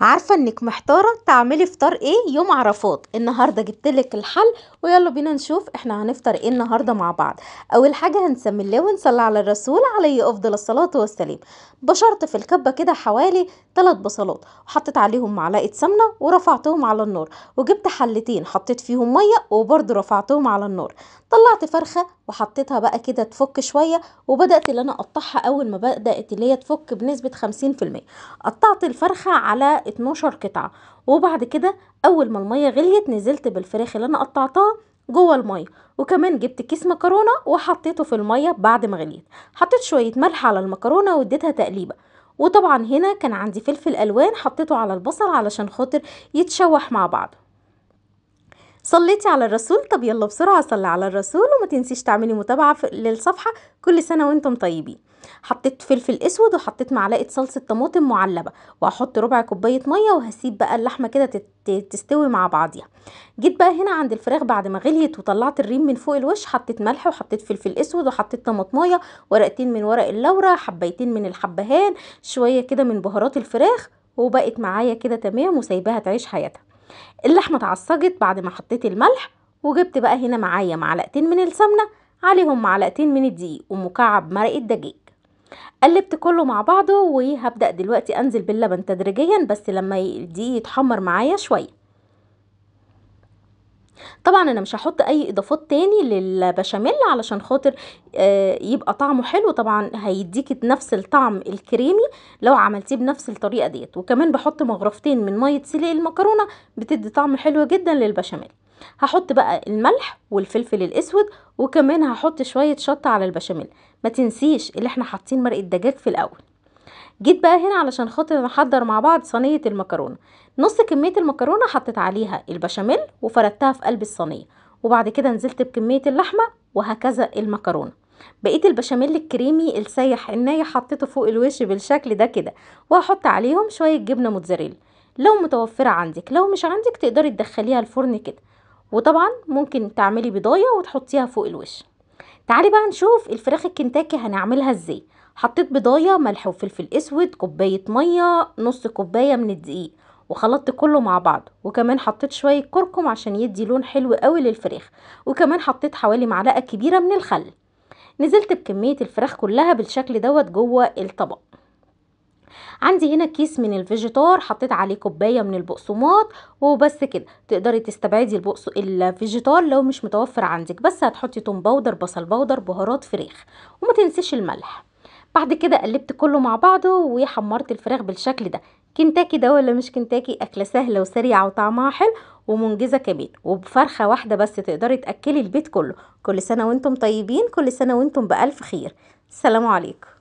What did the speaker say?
عارفة إنك محتارة تعملي فطار إيه يوم عرفات. النهاردة جبتلك الحل ويلا بينا نشوف إحنا هنفطر إيه النهاردة مع بعض. أول حاجة هنسمي الله ونصلي على الرسول عليه أفضل الصلاة والسلام. بشرت في الكبة كده حوالي 3 بصلات وحطيت عليهم معلقة سمنة ورفعتهم على النار. وجبت حلتين حطيت فيهم مية وبرده رفعتهم على النار. طلعت فرخة وحطيتها بقى كده تفك شوية وبدأت اللي أنا أقطعها أول ما بدأت اللي هي تفك بنسبة 50% قطعت الفرخة على 12 قطعة وبعد كده أول ما المية غليت نزلت بالفراخ اللي أنا قطعتها جوه المية. وكمان جبت كيس مكرونة وحطيته في المية بعد ما غليت. حطيت شوية ملح على المكرونة واديتها تقليبة. وطبعا هنا كان عندي فلفل ألوان حطيته على البصل علشان خاطر يتشوح مع بعض. صليتي على الرسول؟ طب يلا بسرعة صلي على الرسول وما تنسيش تعملي متابعة للصفحة كل سنة وأنتم طيبين. حطيت فلفل أسود وحطيت معلقة صلصة طماطم معلبة وهحط ربع كوباية مية وهسيب بقى اللحمة كده تستوي مع بعضيها. جيت بقى هنا عند الفراخ بعد ما غليت وطلعت الريم من فوق الوش حطيت ملح وحطيت فلفل أسود وحطيت طماطمايه ورقتين من ورق اللورة حبيتين من الحبهان شوية كده من بهارات الفراخ وبقت معايا كده تمام وسايباها تعيش حياتها. اللحمة اتعصجت بعد ما حطيت الملح وجبت بقى هنا معايا معلقتين من السمنة عليهم معلقتين من الدقيق ومكعب مرقة دجاج. قلبت كله مع بعضه وهبدأ دلوقتي أنزل باللبن تدريجيا بس لما الدقيق يتحمر معايا شوية. طبعا أنا مش هحط أي إضافات تاني للبشاميل علشان خاطر آه يبقى طعمه حلو. طبعا هيديك نفس الطعم الكريمي لو عملتيه بنفس الطريقة ديت. وكمان بحط مغرفتين من مية سلق المكرونة بتدي طعم حلو جدا للبشاميل. هحط بقى الملح والفلفل الأسود وكمان هحط شوية شطة على البشاميل. ما تنسيش اللي إحنا حاطين مرقة دجاج في الأول. جيت بقى هنا علشان خاطر نحضر مع بعض صينية المكرونة. نص كمية المكرونة حطيت عليها البشاميل وفردتها في قلب الصينية وبعد كده نزلت بكمية اللحمة وهكذا المكرونة. بقيت البشاميل الكريمي السايح الناي حطيته فوق الوش بالشكل ده كده وهحط عليهم شوية جبنة موتزاريلا. لو متوفرة عندك لو مش عندك تقدري تدخليها الفرن كده. وطبعا ممكن تعملي بضاية وتحطيها فوق الوش. تعالي بقى نشوف الفراخ الكنتاكي هنعملها إزاي. حطيت بضاية ملح وفلفل اسود كوباية مية نص كوباية من الدقيق وخلطت كله مع بعض. وكمان حطيت شوية كركم عشان يدي لون حلو قوي للفراخ. وكمان حطيت حوالي معلقة كبيرة من الخل. نزلت بكمية الفراخ كلها بالشكل دوت جوه الطبق. عندي هنا كيس من الفيجيتار حطيت عليه كوباية من البقسماط وبس كده. تقدري تستبعدي البقس الفيجيتار لو مش متوفر عندك بس هتحطي توم powder بصل powder بهارات فراخ وما تنسيش الملح. بعد كده قلبت كله مع بعضه وحمرت الفراخ بالشكل ده. كنتاكي ده ولا مش كنتاكي؟ أكلة سهلة وسريعة وطعمها حلو ومنجزة كمان. وبفرخة واحدة بس تقدري تأكلي البيت كله. كل سنة وأنتم طيبين كل سنة وأنتم بألف خير. السلام عليكم.